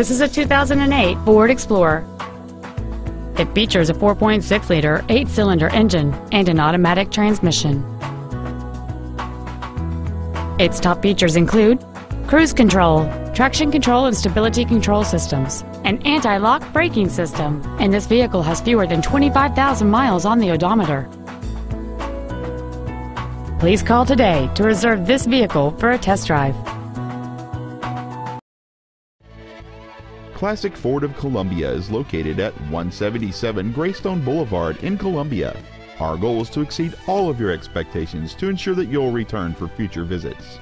This is a 2008 Ford Explorer. It features a 4.6-liter, eight-cylinder engine and an automatic transmission. Its top features include cruise control, traction control and stability control systems, an anti-lock braking system, and this vehicle has fewer than 25,000 miles on the odometer. Please call today to reserve this vehicle for a test drive. Classic Ford of Columbia is located at 177 Greystone Boulevard in Columbia. Our goal is to exceed all of your expectations to ensure that you'll return for future visits.